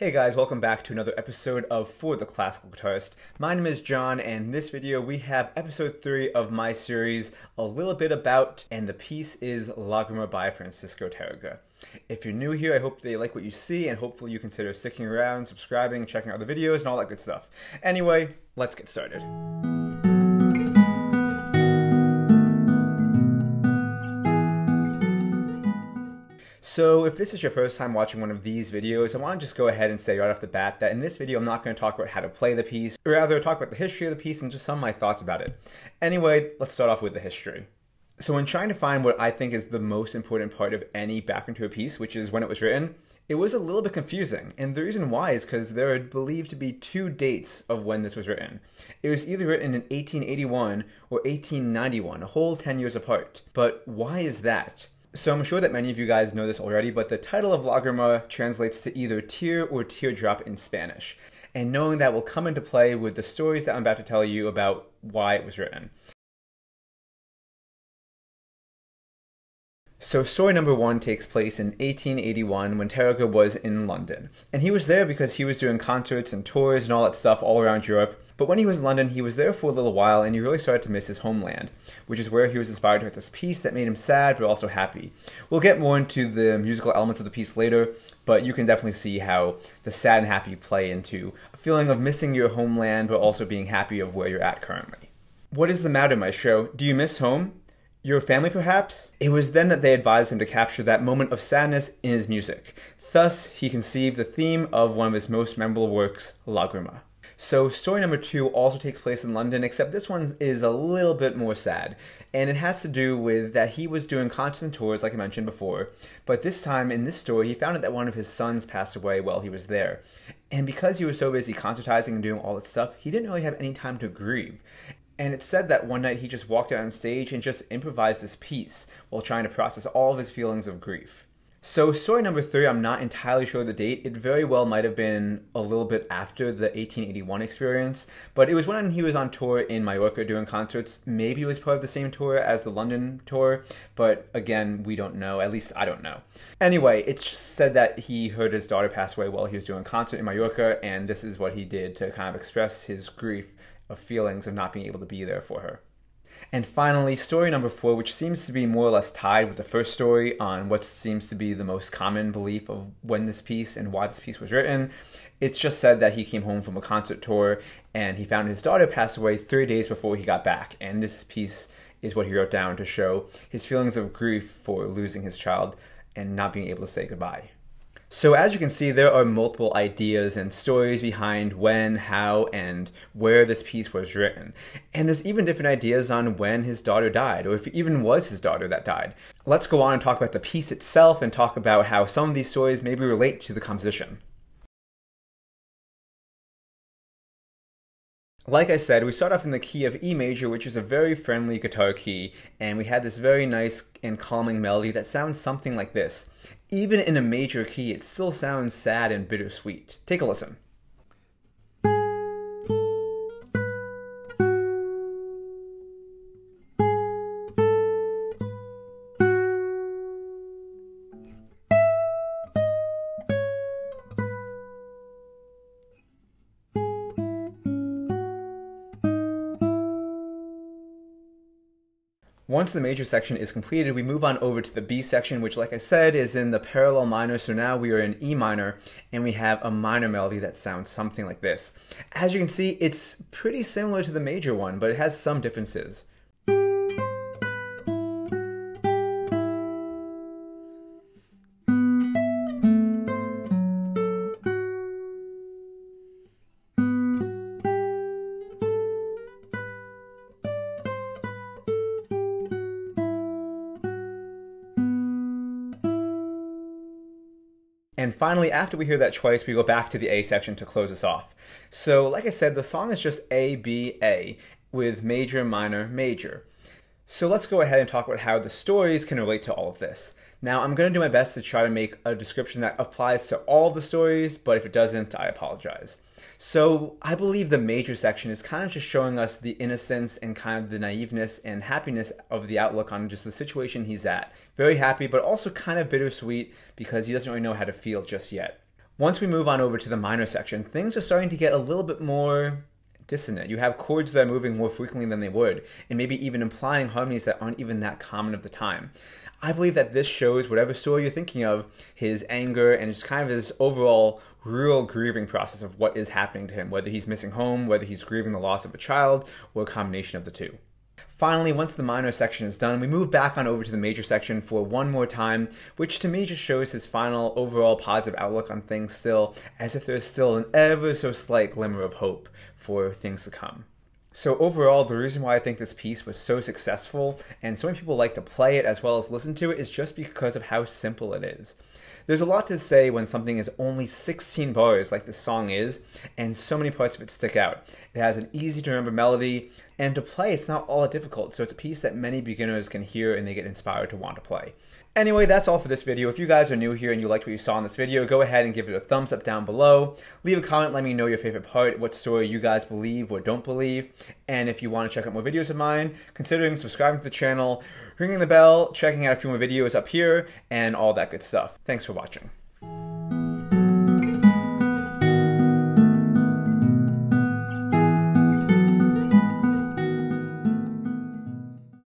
Hey guys, welcome back to another episode of For the Classical Guitarist. My name is John, and in this video we have episode 3 of my series, A Little Bit About, and the piece is Lagrima by Francisco Tárrega. If you're new here, I hope that you like what you see, and hopefully you consider sticking around, subscribing, checking out the videos, and all that good stuff. Anyway, let's get started. So if this is your first time watching one of these videos, I want to just go ahead and say right off the bat that in this video I'm not going to talk about how to play the piece, rather talk about the history of the piece and just some of my thoughts about it. Anyway, let's start off with the history. So when trying to find what I think is the most important part of any background to a piece, which is when it was written, it was a little bit confusing. And the reason why is because there are believed to be two dates of when this was written. It was either written in 1881 or 1891, a whole 10 years apart. But why is that? So I'm sure that many of you guys know this already, but the title of Lagrima translates to either tear or teardrop in Spanish. And knowing that will come into play with the stories that I'm about to tell you about why it was written. So story number one takes place in 1881 when Tárrega was in London. And he was there because he was doing concerts and tours and all that stuff all around Europe. But when he was in London, he was there for a little while and he really started to miss his homeland, which is where he was inspired to write this piece that made him sad but also happy. We'll get more into the musical elements of the piece later, but you can definitely see how the sad and happy play into a feeling of missing your homeland but also being happy of where you're at currently. What is the matter, my show? Do you miss home? Your family, perhaps? It was then that they advised him to capture that moment of sadness in his music. Thus, he conceived the theme of one of his most memorable works, Lagrima. So, story number two also takes place in London, except this one is a little bit more sad. And it has to do with that he was doing constant tours, like I mentioned before, but this time in this story, he found out that one of his sons passed away while he was there. And because he was so busy concertizing and doing all that stuff, he didn't really have any time to grieve. And it's said that one night he just walked out on stage and just improvised this piece while trying to process all of his feelings of grief. So, story number three, I'm not entirely sure of the date. It very well might have been a little bit after the 1881 experience, but it was when he was on tour in Mallorca doing concerts. Maybe it was part of the same tour as the London tour, but again, we don't know. At least I don't know. Anyway, it's said that he heard his daughter pass away while he was doing a concert in Mallorca, and this is what he did to kind of express his grief of feelings of not being able to be there for her. And finally, story number four, which seems to be more or less tied with the first story on what seems to be the most common belief of when this piece and why this piece was written. It's just said that he came home from a concert tour and he found his daughter passed away three days before he got back. And this piece is what he wrote down to show his feelings of grief for losing his child and not being able to say goodbye. So as you can see, there are multiple ideas and stories behind when, how, and where this piece was written. And there's even different ideas on when his daughter died, or if it even was his daughter that died. Let's go on and talk about the piece itself and talk about how some of these stories maybe relate to the composition. Like I said, we start off in the key of E major, which is a very friendly guitar key, and we had this very nice and calming melody that sounds something like this. Even in a major key, it still sounds sad and bittersweet. Take a listen. Once the major section is completed, we move on over to the B section, which, like I said, is in the parallel minor. So now we are in E minor, and we have a minor melody that sounds something like this. As you can see, it's pretty similar to the major one, but it has some differences. And finally, after we hear that twice, we go back to the A section to close us off. So, like I said, the song is just A, B, A with major, minor, major. So let's go ahead and talk about how the stories can relate to all of this. Now, I'm going to do my best to try to make a description that applies to all the stories, but if it doesn't, I apologize. So, I believe the major section is kind of just showing us the innocence and kind of the naiveness and happiness of the outlook on just the situation he's at. Very happy, but also kind of bittersweet because he doesn't really know how to feel just yet. Once we move on over to the minor section, things are starting to get a little bit more dissonant. You have chords that are moving more frequently than they would, and maybe even implying harmonies that aren't even that common of the time. I believe that this shows whatever story you're thinking of, his anger and just kind of his overall real grieving process of what is happening to him, whether he's missing home, whether he's grieving the loss of a child, or a combination of the two. Finally, once the minor section is done, we move back on over to the major section for one more time, which to me just shows his final overall positive outlook on things still, as if there's still an ever so slight glimmer of hope for things to come. So overall, the reason why I think this piece was so successful and so many people like to play it as well as listen to it is just because of how simple it is. There's a lot to say when something is only 16 bars like this song is, and so many parts of it stick out. It has an easy to remember melody, and to play it's not all that difficult, so it's a piece that many beginners can hear and they get inspired to want to play. Anyway, that's all for this video. If you guys are new here and you liked what you saw in this video, go ahead and give it a thumbs up down below. Leave a comment, let me know your favorite part, what story you guys believe or don't believe. And if you want to check out more videos of mine, considering subscribing to the channel, ringing the bell, checking out a few more videos up here, and all that good stuff. Thanks for watching.